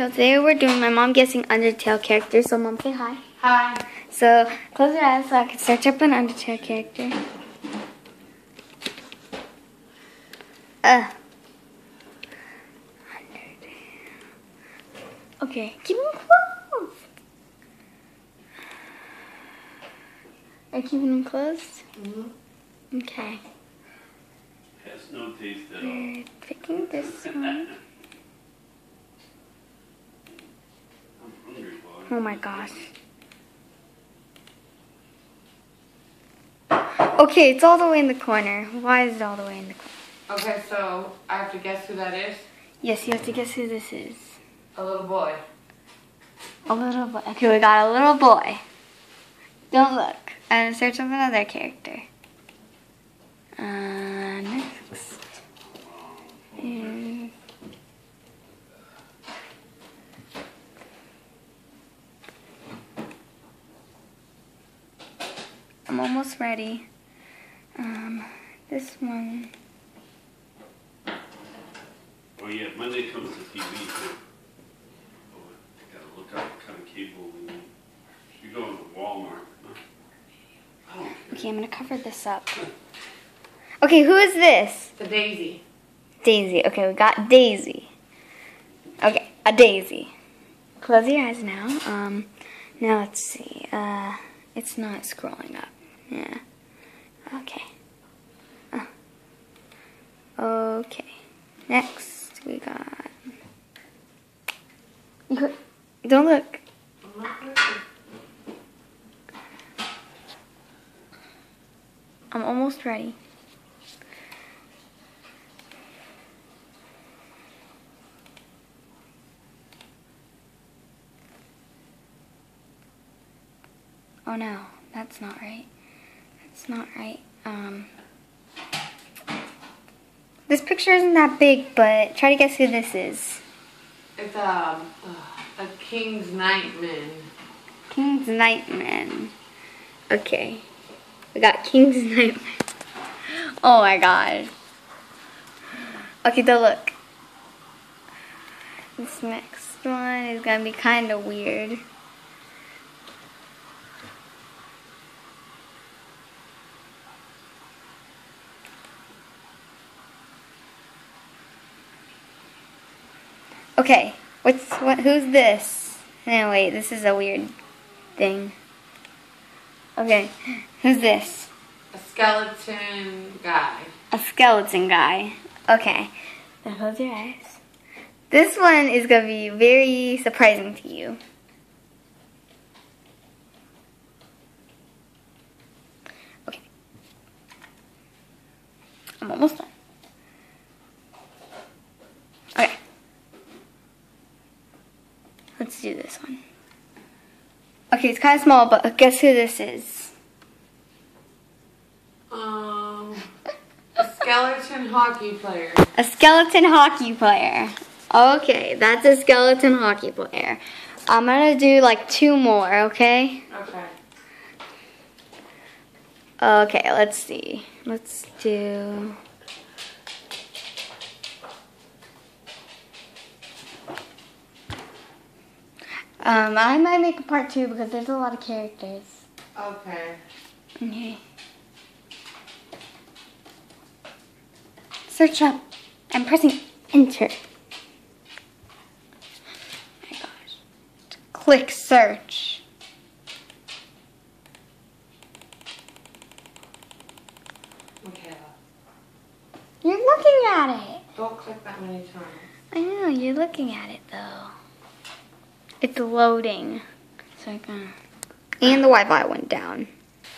So today we're doing my mom guessing Undertale characters. So mom, say hi. Hi. So close your eyes so I can search up an Undertale character. Uh. Okay, keep them closed. Are you keeping them closed? Mm-hmm. Okay. Has no taste at all. We're picking this one. I'm hungry, boy. Oh my gosh. Okay, it's all the way in the corner. Why is it all the way in the corner? Okay, so I have to guess who that is? Yes, you have to guess who this is. A little boy. A little boy. Okay, we got a little boy. Don't look. I'm gonna search up another character. Uh, next. I'm almost ready. Um, this one. Oh yeah, Monday comes to TV too. Oh, I gotta look up what kind of cable we need. You go into Walmart. huh? I don't. Okay, I'm gonna cover this up. Okay, who is this? The daisy. Daisy. Okay, we got Daisy. Okay, a Daisy. Close your eyes now. Um, now let's see. Uh, it's not scrolling up. Yeah. Okay. Uh. Okay. Next, we got. Don't look. I'm almost ready. Oh no, that's not right. That's not right. Um, this picture isn't that big, but try to guess who this is. It's um uh, a king's nightman. King's Nightman. Okay. We got King's Nightman. Oh my god. Okay, so look. This next one is gonna be kind of weird. Okay, what's what? Who's this? No, wait, this is a weird thing. Okay, who's this? A skeleton guy. A skeleton guy. Okay, now close your eyes. This one is gonna be very surprising to you. Okay, I'm almost done. Okay, let's do this one. Okay, it's kind of small, but guess who this is? Um a skeleton hockey player. A skeleton hockey player. Okay, that's a skeleton hockey player. I'm gonna do like two more, okay? Okay. Okay, let's see. Let's do. Um, I might make a part two because there's a lot of characters. Okay. Okay. Search up. I'm pressing enter. Oh my gosh. Click search. Okay. You're looking at it. Don't click that many times. I know, you're looking at it though. It's loading. So I can... And the Wi-Fi went down.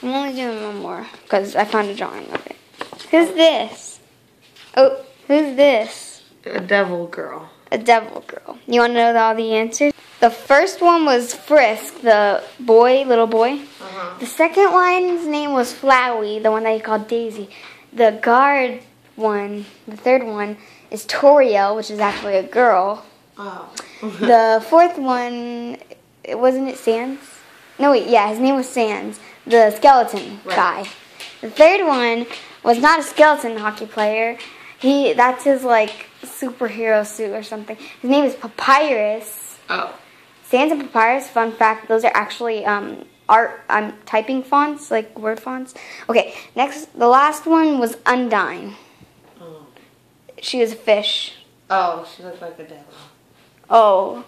I'm only doing one more because I found a drawing of it. Who's this? Oh, who's this? A devil girl. A devil girl. You want to know all the answers? The first one was Frisk, the boy, little boy. Uh-huh. The second one's name was Flowey, the one that he called Daisy. The guard one, the third one, is Toriel, which is actually a girl. Oh. The fourth one, it wasn't it Sans? No, wait, yeah, his name was Sans, the skeleton Right. guy. The third one was not a skeleton hockey player. He that's his like superhero suit or something. His name is Papyrus. Oh. Sans and Papyrus, fun fact, those are actually um, art, I'm um, typing fonts, like word fonts. Okay, next, the last one was Undyne. Oh. She was a fish. Oh, she looks like a devil. Oh.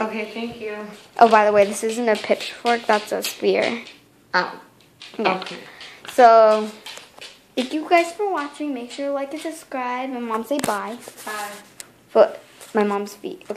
Okay, thank you. Oh, by the way, this isn't a pitchfork, that's a spear. Oh. Yeah. Okay. So, thank you guys for watching. Make sure to like and subscribe. And mom say bye. Bye. Foot, my mom's feet. Okay.